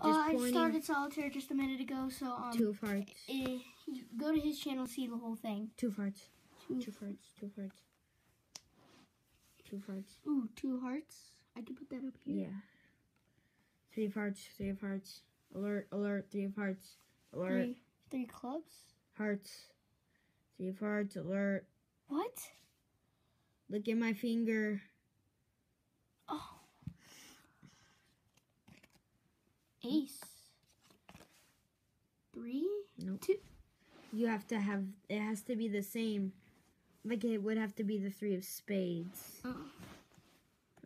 Uh, I started solitaire just a minute ago, so um, Two of hearts. eh, go to his channel, see the whole thing. Two of hearts. Two. Two hearts. Two hearts. Two hearts. Ooh, two hearts. I can put that up here. Yeah. Three of hearts. Three of hearts. Alert! Alert! Three of hearts. Alert! Three, three clubs. Hearts. Three of hearts. Alert! What? Look at my finger. Ace. Three. Nope. Two. You have to have. It has to be the same. Like it would have to be the three of spades. Oh.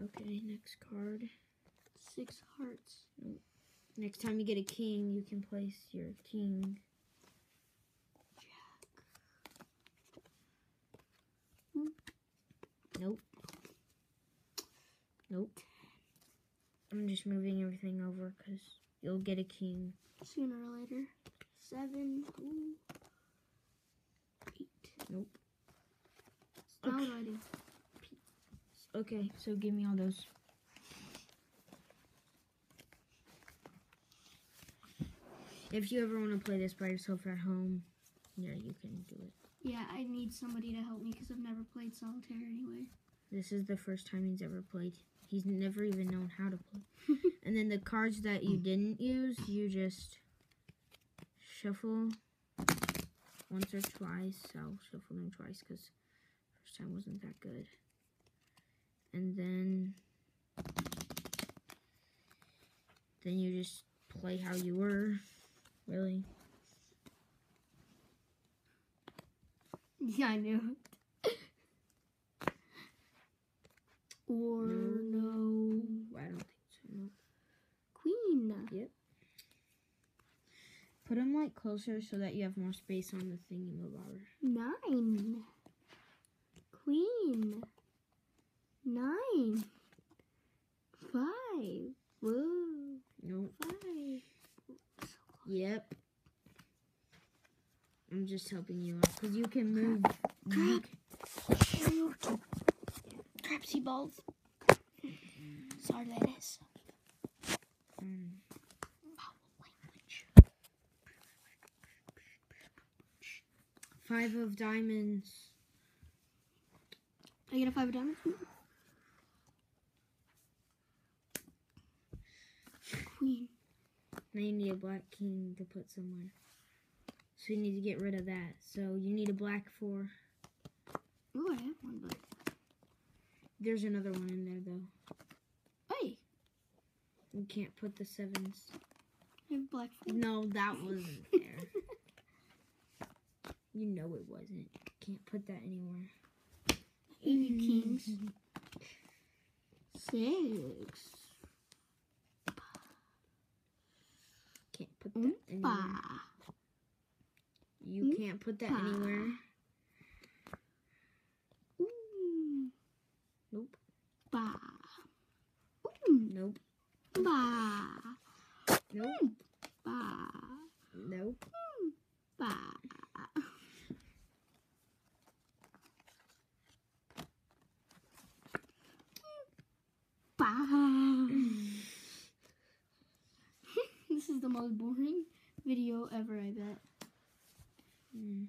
Okay. Next card. Six hearts. Nope. Next time you get a king, you can place your king. Jack. Nope. Nope. I'm just moving everything over because you'll get a king. Sooner or later. Seven. Ooh. Eight. Nope. Now Okay. what do I do? Okay, so give me all those. If you ever want to play this by yourself at home, yeah, you can do it. Yeah, I need somebody to help me because I've never played solitaire anyway. This is the first time he's ever played. He's never even known how to play. and then the cards that you mm. didn't use, you just shuffle once or twice. I'll shuffle them twice because first time wasn't that good. And then then you just play how you were, really. Yeah, I knew. or no. I don't think so. No. Queen. Like closer so that you have more space on the thingamabobber. Nine. Queen. Nine. Five. Whoa. Nope. Five. Yep. I'm just helping you out because you can move. You Crap. Crapsy balls. Sorry, that is. can, Foul language. Five of diamonds. I get a five of diamonds. Queen. Now you need a black king to put somewhere. So you need to get rid of that. So you need a black four. Ooh, I have one, There's another one in there though. hey, You can't put the sevens. I have black four. No, that wasn't there. You know it wasn't. Can't put that anywhere. Eight kings. Six. Can't put that anywhere. You can't put that anywhere. Ooh. Nope. Ba. Ooh. Nope. Ba. Nope. Ba. Nope. Ba. Ba. this is the most boring video ever, I bet. Mm.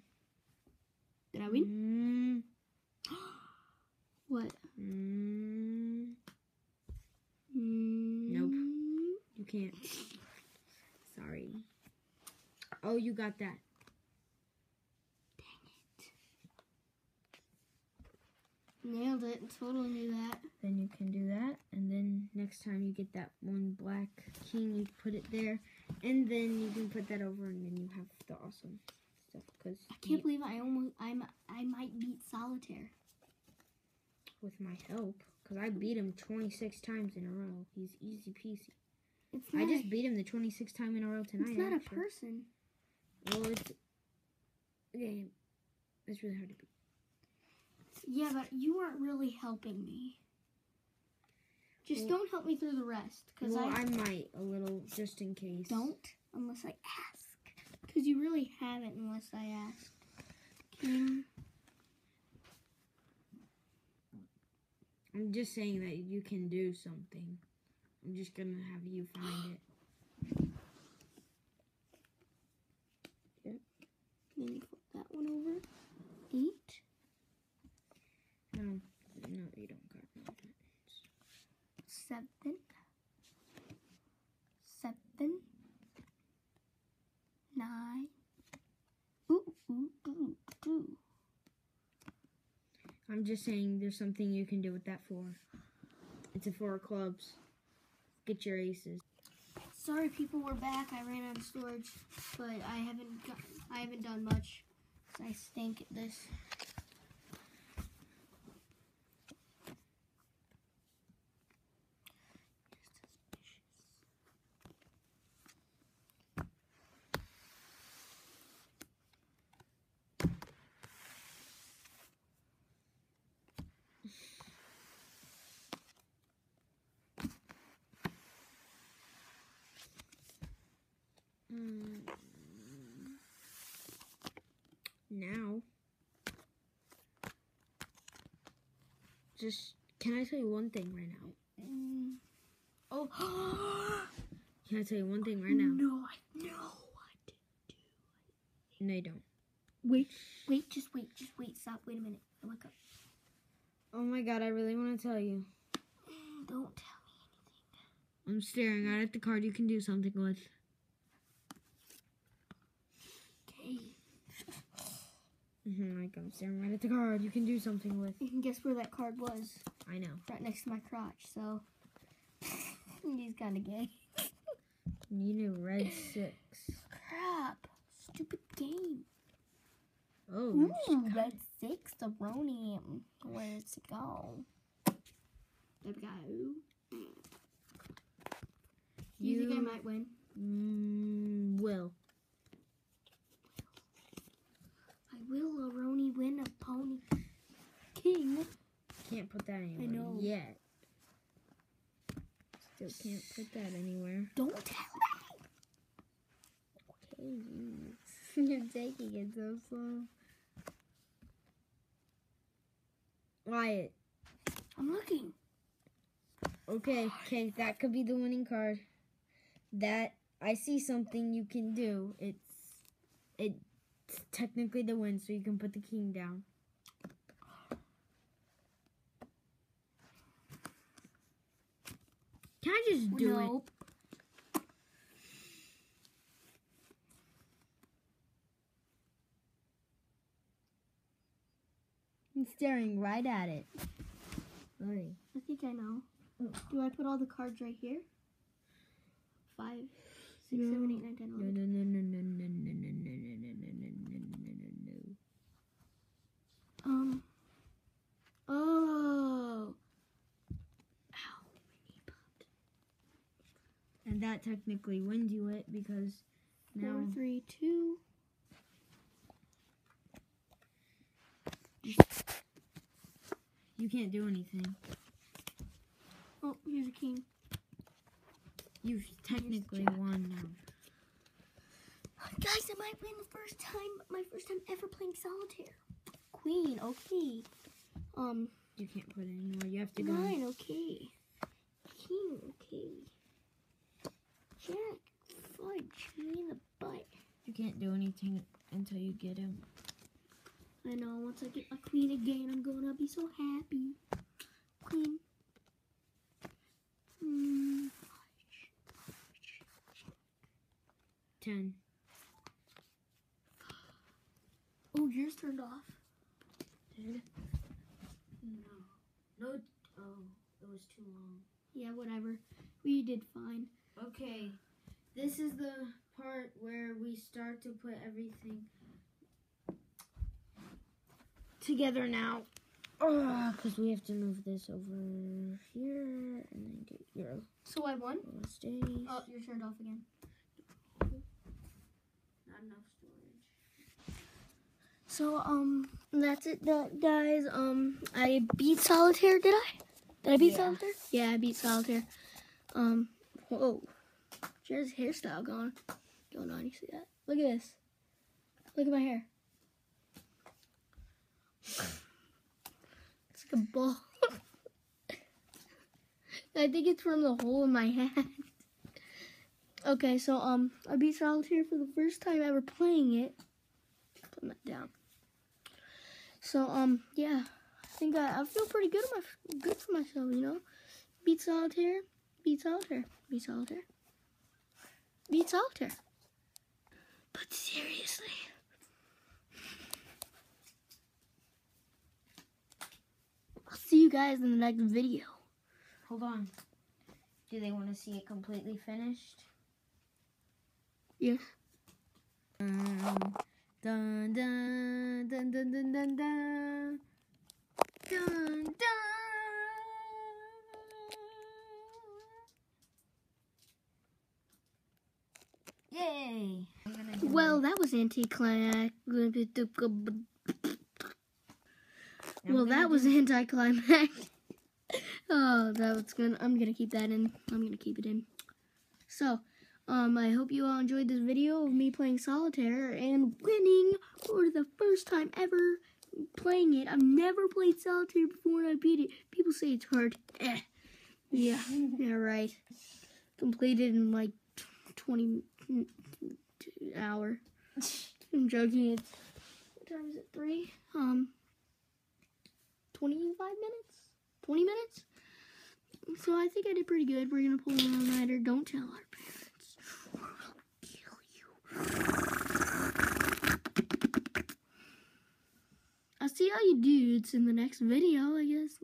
Did I win? Mm. What? Mm. Nope. You can't. Sorry. Oh, you got that. Dang it. Nailed it. Totally knew that. Then you can do that, and then next time you get that one black king, you put it there, and then you can put that over, and then you have the awesome stuff. Because I can't believe I almost I'm I might beat solitaire. with my help, because I beat him 26 times in a row. He's easy peasy. It's I just a, beat him the 26th time in a row tonight. it's not a person. Well, it's yeah, it's really hard to beat. Yeah, but you aren't really helping me. Just mm. don't help me through the rest, because well, I, I might a little just in case. Don't unless I ask, because you really haven't unless I ask. King. I'm just saying that you can do something. I'm just gonna have you find it. Yep. can you flip that one over? Eight. seven, seven, nine. Ooh, ooh, ooh, ooh. I'm just saying there's something you can do with that four. It's a four of clubs. Get your aces. Sorry people, we're back. I ran out of storage, but I haven't got, I haven't done much. I stink at this. Mm. Now, just can I tell you one thing right now? Mm. Oh, Can I tell you one thing right now? no, I know what. No, you don't. Wait, wait, just wait, just wait. Stop. Wait a minute. Look up. Oh my god, I really want to tell you. Don't tell me anything. I'm staring right at the card you can do something with. me. Like I'm staring right at the card you can do something with. You can Guess where that card was? I know. Right next to my crotch. So he's kind of gay. You need a red six. Crap. Stupid game. Oh, Ooh, red six, the Roni. Where's it go? There we go. You, think I might win? mm, will. I will, a Roni win a pony. King. Can't put that anywhere know. yet. Still can't put that anywhere. Don't tell me! Okay, you're taking it so slow. Wyatt. I'm looking. Okay, okay, that could be the winning card. That I see something you can do. It's it's technically the win, so you can put the king down. I just do it? nope. I'm staring right at it. Sorry. I think I know. Oh. Do I put all the cards right here? Five, six, No. seven, eight, nine, ten, eleven. no, no, no, no, no, no, that technically wins you it because Four, now three, two. you can't do anything. Oh, here's a king. You've technically won now. Guys, I might win the first time, my first time ever playing solitaire. Queen, okay. Um, You can't put it anywhere. You have to go. nine, okay. King, okay. Jack, fudge, me in the butt. You can't do anything until you get him. I know, once I get my queen again, I'm gonna be so happy. Queen. Mm. Ten. Oh, yours turned off. Did? No. No. Oh, it was too long. Yeah, whatever. We did fine. Okay. This is the part where we start to put everything together now. Because we have to move this over here and then get your So I won? Oh, you're turned off again. Not enough storage. So um, that's it, guys. Um, I beat solitaire. Did I? Did I beat Yeah. solitaire? Yeah, I beat solitaire. Um, whoa, Jared's hairstyle going going on. You see that? Look at this. Look at my hair. It's like a ball. I think it's from the hole in my hat. Okay, so um, I beat solitaire for the first time ever playing it. Put that down. So um, yeah, I think I, I feel pretty good. My good for myself, you know. Beat solitaire, beat solitaire, Resolder. Resolder. But seriously. I'll see you guys in the next video. Hold on. Do they want to see it completely finished? Yes. Yeah. Dun, dun, dun, dun, dun, dun, dun. Well, that was anticlimax. Well, that was anticlimax. oh, that was good. I'm gonna keep that in. I'm gonna keep it in. So, um, I hope you all enjoyed this video of me playing solitaire and winning for the first time ever playing it. I've never played solitaire before and I beat it. People say it's hard. Eh. Yeah, yeah, right. Completed in like 20 hour. I'm joking. It's what time is it? Three. Um, 25 minutes. 20 minutes. So I think I did pretty good. We're gonna pull an all-nighter. Don't tell our parents. Kill you. I'll see all you dudes in the next video, I guess.